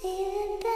See the